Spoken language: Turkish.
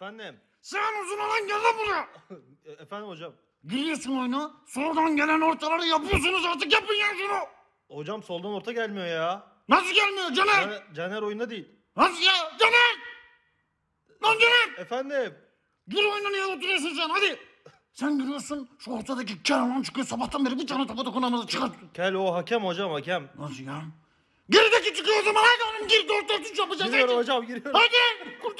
Efendim. Sen uzun olan gel lan buraya. E- Efendim hocam. Giriyorsun oyuna. Soldan gelen ortaları yapıyorsunuz artık yapın ya şunu. Hocam soldan orta gelmiyor ya. Nasıl gelmiyor Caner? Caner, Caner oyunda değil. Nasıl ya? Caner! Lan Caner! Efendim. Gir oyuna niye oturuyorsun sen hadi. Sen giriyorsun şu ortadaki Kenan çıkıyor sabahtan beri bir tane topa dokunamadı çıkar. Kel o hakem hocam hakem. Nasıl ya? Gerideki çıkıyor o zaman hadi oğlum gir dört dört üç yapacağız Giriyorum hadi. hocam giriyorum. Hadi kurtarın.